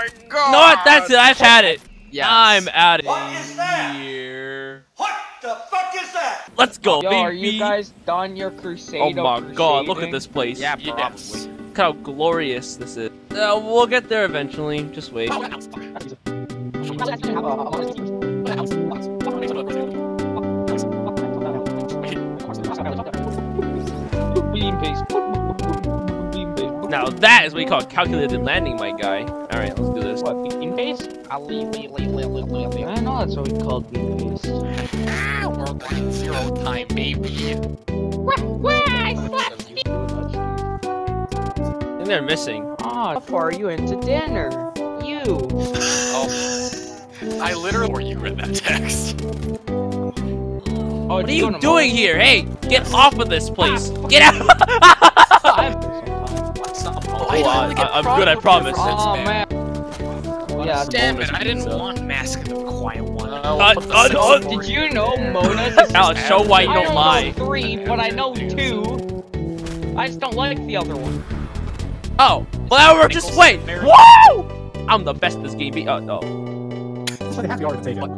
my god! No. That's it. I've had it. Yes. I'm out of What is that? here. What the fuck is that? Let's go, Yo, baby. are you guys done your crusade? Oh my god, look at this place. Yeah, Look probably. at how glorious this is. Uh, we'll get there eventually. Just wait. Now that is what you call calculated landing, my guy. Alright, let's do this. What, beam paste? I'll leave, leave, leave, leave, leave, leave, leave. I know that's what we called beam paste. Ah, we're going zero time, baby. I think they're missing. Ah, how far are you into dinner? You. Oh. I literally were you read that text. Oh, What are you doing here? Hey, get off of this place. Get out. What's? I, I- only get I- I'm good, I promise. Oh man. man. Yeah. Damn it, I didn't pizza. want mask in the quiet one. Uh, uh, uh, Did you know Mona is Alex, show why you I don't only lie. know three, but I know two. I just don't like the other one. Oh, well, now we're just wait. Whoa! I'm the best this game. Be oh no.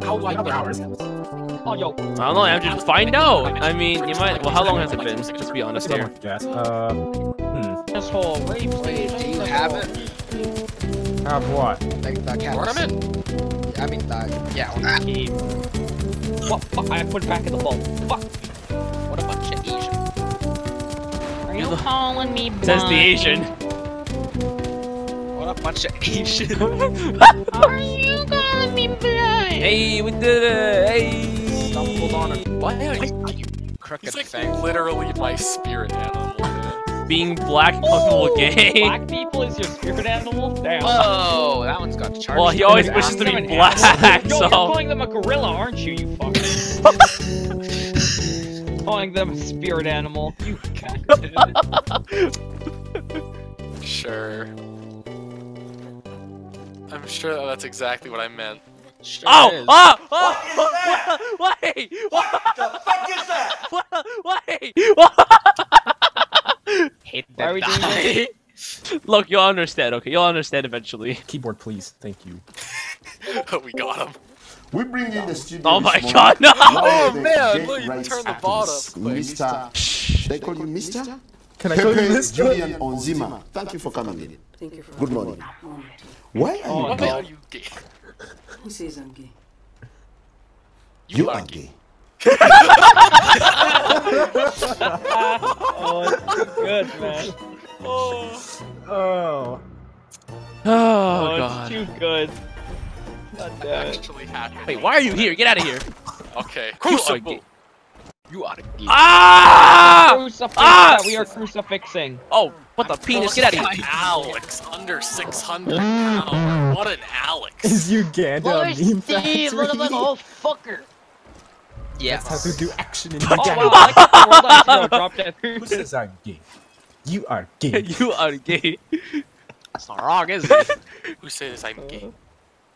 How like hours? Oh yo. I don't know. I'm just find out. I mean, you might. Well, how long has it been? Let's be honest here. Guess. Uh. This whole wait, Wait, do you have it? Have what? Like the cat. Ornament? I mean, the yeah. Game. What? Fuck, I put it back in the bowl. Fuck. What a bunch of Asian. Are you calling me blind? Says the Asian. What a bunch of Asian. Are you calling me blind? Hey, we did it. Hey. Stumbled on it. Why are you crooked He's like thing? literally my spirit animal. Man. Being black people oh, gay. Black people is your spirit animal? Damn. Whoa, that one's got charged. Well, he always You're wishes to be calling them an black, animal? Yo, so. you're calling them a gorilla, aren't you, you fucker? calling them a spirit animal. You Sure. I'm sure that's exactly what I meant. Sure Oh! is. Oh! What ah, is Oh! that? Wait! What the fuck is that? Wait! Hate Why are we doing die. Look, you'll understand. Okay, you'll understand eventually. Keyboard, please. Thank you. we got him. We bring in the studio. Oh my god, no! Oh man, look, you rights turned the bottom. Mr. They call you Mister? Can I call you Pepe this? Julian Onzima. Thank you for coming in. Thank you for Good morning. Why are you Why gay? are you gay? Who says I'm gay? You are gay. Oh, it's good, man. Oh. Oh, Oh, it's god. too good. God damn it. actually happy. Wait, why are you here? Get out of here. Okay. You are Crucible. gay. You ought to get Ah! Crucifix Ah! that we are crucifixing. Oh, what the penis? Get out of here. Alex, under 600 pounds. What an Alex. Is Uganda a meme factory? old fucker. Yes. That's how to do action in Oh Uganda. wow, I like the world Ice Hero drop dead Who says I'm gay? You are gay. you are gay. That's not wrong, is it? Who says I'm gay? Uh,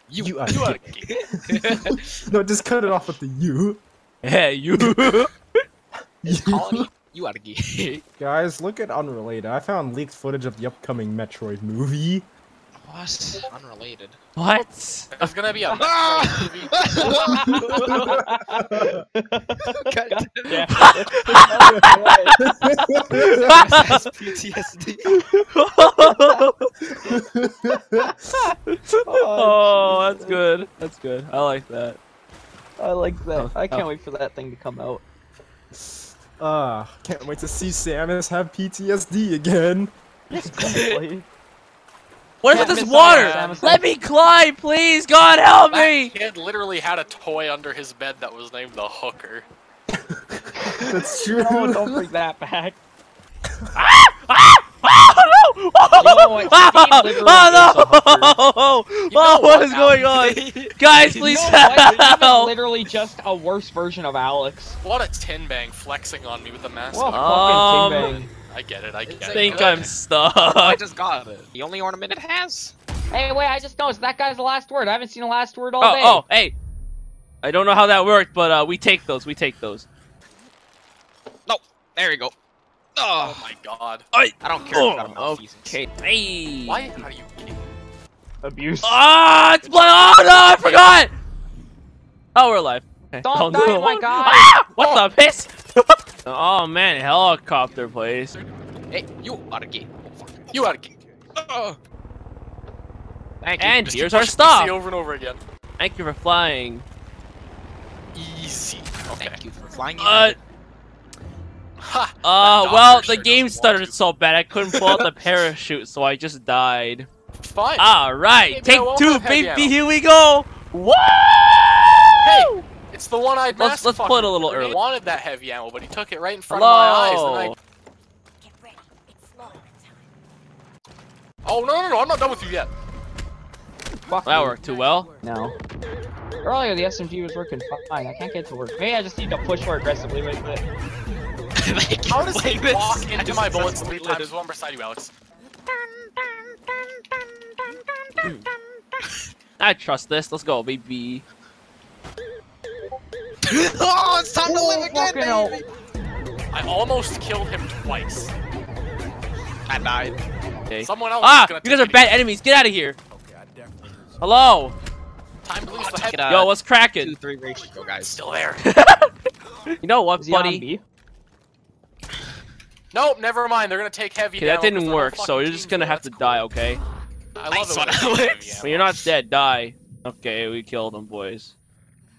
you, are You are gay. gay. No, just cut it off with the you. Hey, you. You. Colony, you ought to get. Guys, look at Unrelated. I found leaked footage of the upcoming Metroid movie. What? Unrelated. what? There's gonna be a Metroid Yeah. PTSD. oh, that's good. That's good. I like that. I like that. I can't Oh. wait for that thing to come out. Ah, can't wait to see Samus have PTSD again. What is Can't with this water? Let me climb, please. God help me. That kid literally had a toy under his bed that was named the hooker. That's true. No, don't bring that back. Oh no! You know what? Oh no! You know Oh, what what, is going on? Alex? Guys, You please know what? Steve literally just a worse version of Alex. What a Thien Bang flexing on me with the mask Well, on. fucking Um, Thien Bang. I get it, I get it. think good. I'm stuck. I just got it. The only ornament it has. Hey, wait, I just noticed that guy's the last word. I haven't seen the last word all Oh, day. oh, hey. I don't know how that worked, but uh, we take those. We take those. No, there you go. Oh Oh, my god. I don't care if you got Oh, Malfeasance. okay. Hey. Why are you gay? abuse. Ah, it's blood. Oh no, I forgot. Oh, we're alive. Okay. Don't oh, die, no. my guy. Ah, what the piss? oh man, helicopter place. Hey, you out of game. Oh. You out of game. Uh, Thank you. And just here's our pushing stop. PC over and over again. Thank you for flying. Easy. Okay. Thank you for flying. Uh, Ha! uh, well, doctor the game started so bad I couldn't pull out the parachute, so I just died. Fine. All right, take two, baby. Here we go. Woo! Hey, it's the one-eyed Let's- master let's pull it a fucker. little He wanted that heavy ammo, but he took it right in front of my eyes. Hello. And I... Oh no no no! I'm not done with you yet. Fuck That worked too well. No. Earlier the SMG was working fine. I can't get it to work. Maybe I just need to push more aggressively with it. How does he walk into my bullets three times? There's one beside you, Alex. I trust this. Let's go, baby. oh, it's time to live again, fucking hell. baby. I almost killed him twice. I died. Okay. Someone else. Ah, you guys are bad enemies. Get out of here. Hello. Time to lose Oh, the take heavy. it out. Yo, what's cracking? Two, cracking? three ratio, guys. Still there. You know what, Is he on buddy? Nope, never mind. They're gonna take heavy. Okay, that didn't work, so you're just gonna have to That's die, okay? I love Nice it when they take Alex. heavy ammo. When you're not dead, die. Okay, we killed them, boys.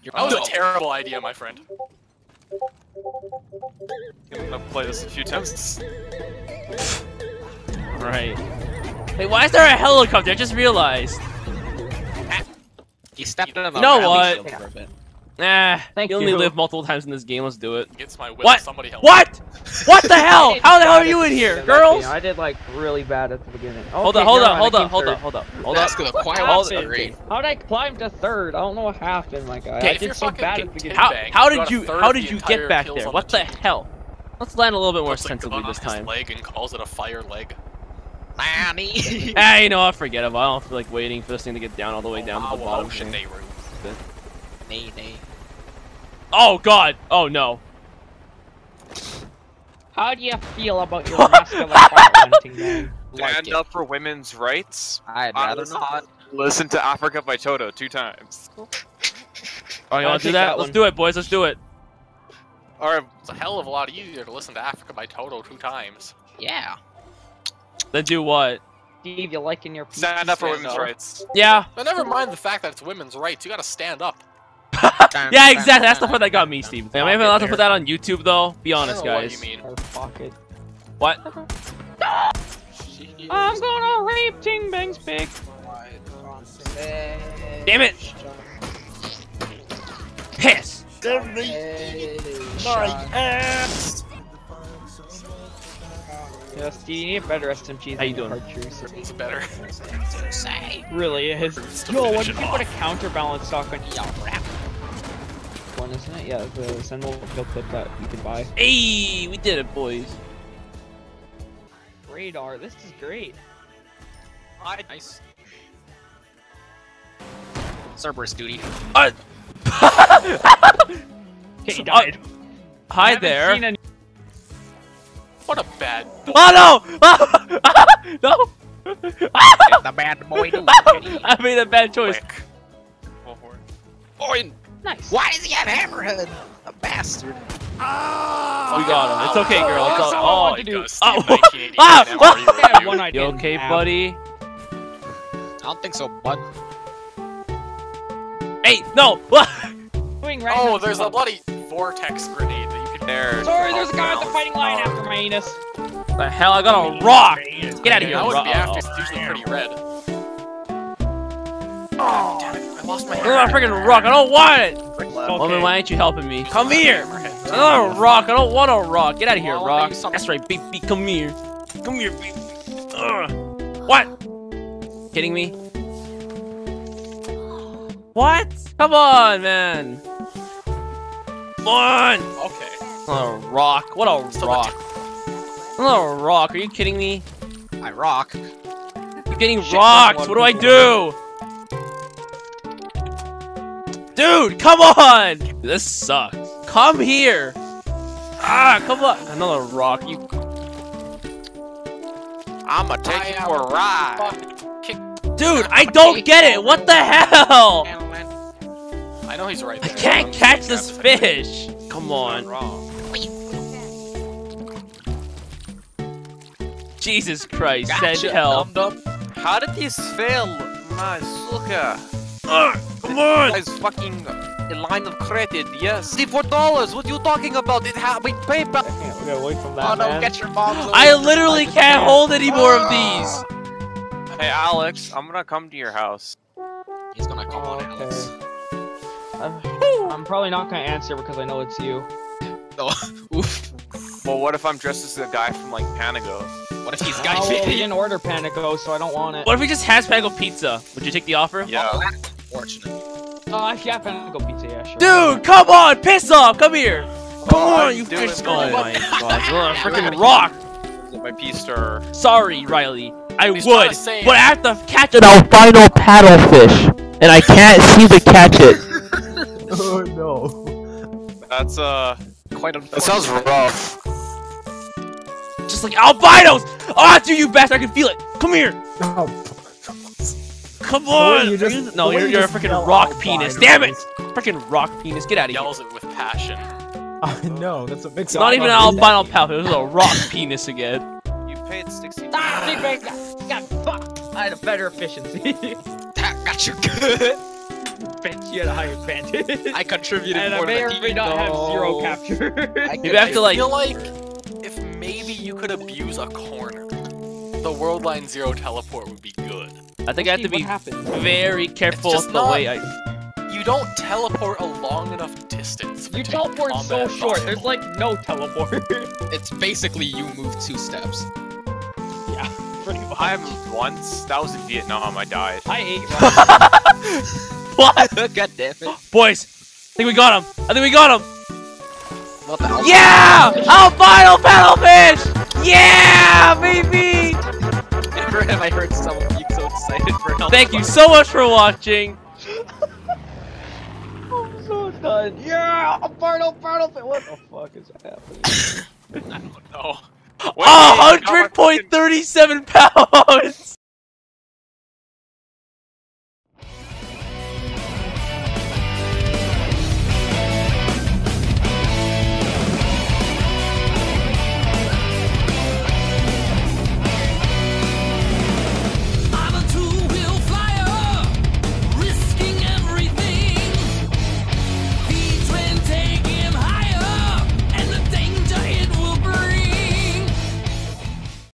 You're That was a terrible idea, my friend. I'm gonna play this a few times. Right. Wait, why is there a helicopter? I just realized. He stepped into the You know rally what? Shield for a bit. Nah, Thank you only you. live multiple times in this game. Let's do it. Gets my will. What? Somebody help. What? What the hell? How the hell are you in here, beginning girls? I did like really bad at the beginning. Hold Okay, up, hold never up, mind, hold I up, came hold third. up, hold up, hold up. That's the quiet Hold one's up. How did I climb to third? I don't know what happened, my guy. Okay, I did so bad at the beginning. How, how did you how did you get back there? What the the hell? Let's land a little bit more Puts a sensibly gun this on his time. leg and calls it a fire leg. Manny. Ah, you know, what, forget about. I don't feel like waiting for this thing to get down all the way down to the bottom. ocean nay, nay. Oh god! Oh no! How do you feel about your masculine part renting game? Like Stand it. up for women's rights. I'd rather listen- not. Listen to Africa by Toto two times. Oh, you I'll wanna do that? that Let's one. do it, boys. Let's do it. Alright, It's a hell of a lot easier to listen to Africa by Toto two times. Yeah. Then do what? Steve, you liking your stand up for PC women's so- rights. Yeah. But never mind the fact that it's women's rights. You gotta stand up. Yeah, exactly. That's the part that got me, Steve. Am I even allowed to put that on YouTube though? Be honest, I don't know guys. What you mean? Or pocket. What? I'm gonna rape Thien Bang's pig. Damn it! Piss! My ass! Yeah, Steve, you need a better SMGs How you than doing? Cartridge. It's better. Really is. It's Yo, what division if you put a counterbalance stock on Yo, rap. One, isn't it? Yeah, the Sentinel kill clip that you can buy. Hey, we did it, boys. Radar, this is great. Nice. Cerberus duty. Uh, Okay, he Uh, died. I hi haven't there. seen any- What a bad. Oh no! no! The bad boy. I made a bad choice. Quick. Go for it. Oh, and Nice. why does he have hammerhead? A bastard. Oh, We got him. It's oh, okay, girl. It's That's all- all I oh, wanted to do. Steve, Oh. 1989! MRE I have review. one you okay, buddy? I don't think so, bud. Hey, no! Doing right Oh, there's a someone- bloody vortex grenade that you can. There. Sorry, there's a guy with the Mouth. fighting lion after my anus. the hell? I got a rock! Get out of here, That would rock. be after it's usually pretty red. Oh, damn it! I lost my I got a hair. freaking rock. I don't want it. Okay. Woman, why ain't you helping me? Come here. Another rock. I don't want a rock. Get out of here, Well, rock. maybe some- That's right, baby. Come here. Come here, baby. Ugh. What? Kidding me? What? Come on, man. Come on. Okay. Another rock. What a Still rock. Another rock. Are you kidding me? I rock. You're getting Shit, rocks. there's What do one I do? Dude, come on! This sucks. Come here. Ah, come on. Another rock. You. I'ma take I you for a ride. Dude, I don't get it. What the hell? I know he's right I can't catch this fish. Come on. Jesus Christ, send Gotcha, help. dum-dum. How did this fail, my sucker? Ugh, come on. Guys, fucking a line of credit, yes. Fifty-four dollars. What are you talking about? It ha we pay back. Can't get away from that, Oh that, no, man. get your bombs. I literally can't hold any more of these. Ah. Hey, Alex, I'm gonna come to your house. He's gonna come on, Okay. Alex. I'm, I'm probably not gonna answer because I know it's you. Oh, oof. Well, what if I'm dressed as the guy from like Panago? What if he's Oh, Guy well, we didn't order Panago, so I don't want it. What if we just has Panago Pizza? Would you take the offer? Yeah. Oh, Fortunate. Oh, actually, yeah, Panago pizza, yeah, sure. Dude, come on, piss off, come here. Come Oh, on, you doing fish. it. Oh What my the- god, freaking rock. My pea stir. Sorry, Riley. I He's would, but I have to catch an albino paddlefish, and I can't seem to catch it. Oh no. That's uh. Quite That sounds rough. Just like albinos. Ah, dude, you bastard! I can feel it. Come here. Oh, Come The way on. you just- Are you- the no, way you're, you you're a freaking rock penis. Damn it! Freaking rock penis. Get out of here. Yells it with passion. I know. That's what makes It's not even an albino pal. It was a rock penis again. You paid sixty. Ah, big bang, God, God! I had a better efficiency. That got you good. Bitch, you had a higher advantage. I contributed and I more may than or the may team. not have zero capture. I You have to like. I feel like if maybe you could abuse a corner, the World Line Zero teleport would be good. I think I have to be happened? very careful just with the not- way I. You don't teleport a long enough distance. for You it teleport so combat short. There's like no teleport. It's basically you move two steps. yeah, pretty much. I moved once. That was in Vietnam. I died. I ate. What? God damn it. Boys, I think we got him. I think we got him. What the hell? Yeah! Albino paddlefish! Yeah, baby! Never have I heard someone be so excited for an Thank you so much for watching. I'm so done. Yeah, a Bartle, Bartle. What the fuck is happening? No. A hundred point thirty-seven pounds.